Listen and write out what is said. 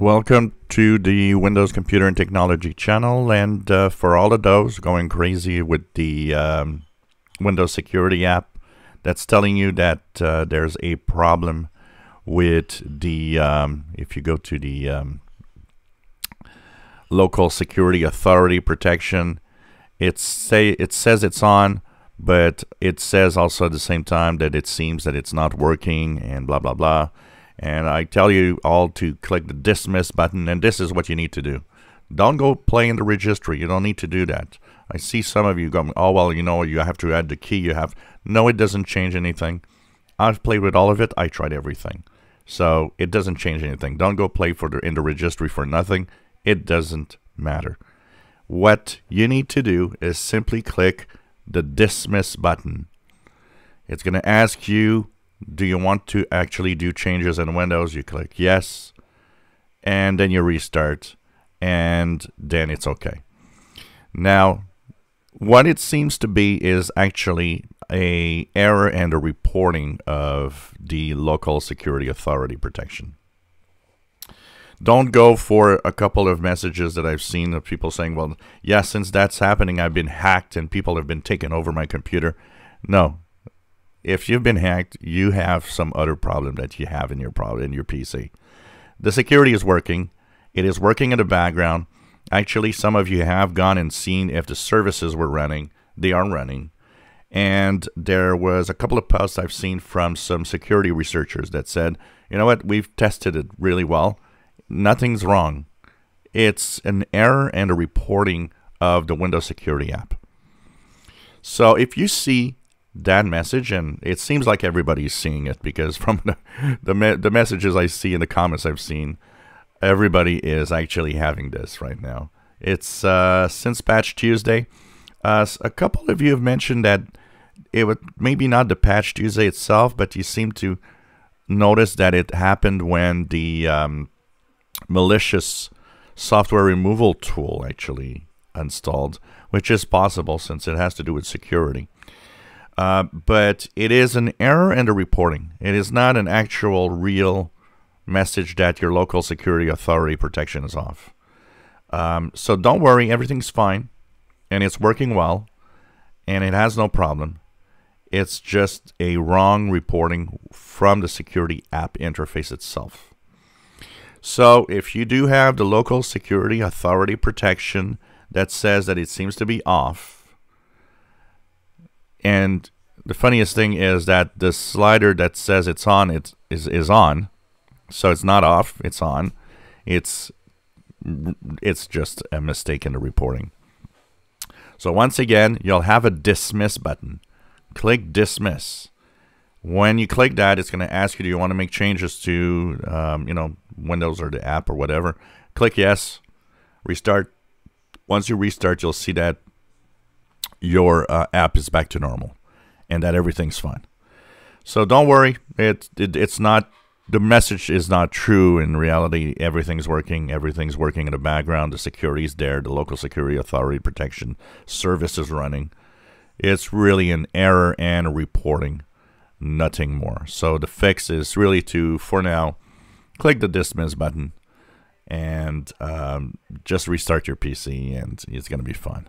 Welcome to the Windows Computer and Technology channel. And uh, for all of those going crazy with the um, Windows Security app that's telling you that uh, there's a problem with the, um, if you go to the um, local security authority protection, it say it says it's on, but it says also at the same time that it seems that it's not working and blah blah blah. And I tell you all to click the dismiss button, and this is what you need to do. Don't go play in the registry. You don't need to do that. I see some of you going, oh, well, you know, you have to add the key. You have. No, it doesn't change anything. I've played with all of it. I tried everything. So it doesn't change anything. Don't go play for the, in the registry for nothing. It doesn't matter. What you need to do is simply click the dismiss button. It's going to ask you do you want to actually do changes in Windows? You click yes, and then you restart, and then it's okay. Now, what it seems to be is actually a error and a reporting of the local security authority protection. Don't go for a couple of messages that I've seen of people saying, well, yeah, since that's happening, I've been hacked and people have been taking over my computer. No, if you've been hacked, you have some other problem that you have in your problem in your PC. The security is working. It is working in the background. Actually, some of you have gone and seen if the services were running. They are running. And there was a couple of posts I've seen from some security researchers that said, you know what, we've tested it really well. Nothing's wrong. It's an error and a reporting of the Windows Security app. So if you see that message, and it seems like everybody's seeing it because from the the, me the messages I see in the comments I've seen, everybody is actually having this right now. It's uh, since Patch Tuesday. Uh, a couple of you have mentioned that it would maybe not the Patch Tuesday itself, but you seem to notice that it happened when the um, malicious software removal tool actually installed, which is possible since it has to do with security. Uh, but it is an error and a reporting. It is not an actual real message that your local security authority protection is off. Um, so don't worry, everything's fine and it's working well and it has no problem. It's just a wrong reporting from the security app interface itself. So if you do have the local security authority protection that says that it seems to be off, and the funniest thing is that the slider that says it's on it is is on, so it's not off. It's on. It's it's just a mistake in the reporting. So once again, you'll have a dismiss button. Click dismiss. When you click that, it's going to ask you, do you want to make changes to, um, you know, Windows or the app or whatever. Click yes. Restart. Once you restart, you'll see that your uh, app is back to normal and that everything's fine. So don't worry. It, it it's not the message is not true in reality. Everything's working. Everything's working in the background. The security is there. The local security authority protection service is running. It's really an error and reporting, nothing more. So the fix is really to, for now, click the dismiss button and um, just restart your PC and it's going to be fine.